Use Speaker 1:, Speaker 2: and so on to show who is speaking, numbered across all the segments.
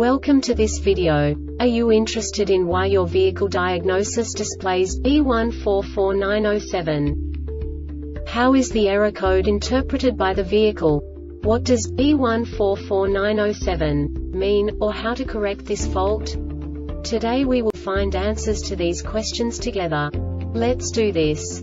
Speaker 1: Welcome to this video. Are you interested in why your vehicle diagnosis displays B144907? How is the error code interpreted by the vehicle? What does B144907 mean, or how to correct this fault? Today we will find answers to these questions together. Let's do this.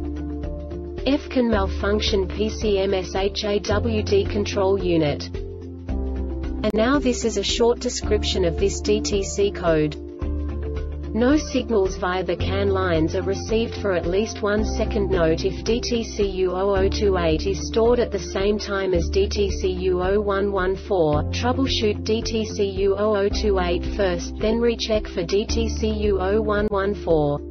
Speaker 1: F-CAN malfunction PCM-SHAWD control unit. And now this is a short description of this DTC code. No signals via the CAN lines are received for at least one second. Note if DTCU0028 is stored at the same time as DTCU0114, troubleshoot DTCU0028 first, then recheck for DTCU0114.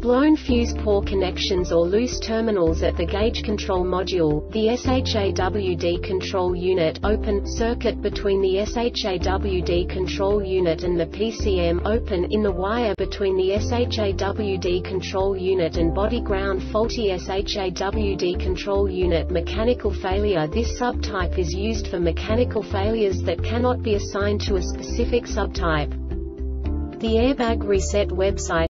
Speaker 1: Blown fuse poor connections or loose terminals at the gauge control module, the SHAWD control unit open circuit between the SHAWD control unit and the PCM open in the wire between the SHAWD control unit and body ground faulty SHAWD control unit. Mechanical failure. This subtype is used for mechanical failures that cannot be assigned to a specific subtype. The Airbag Reset website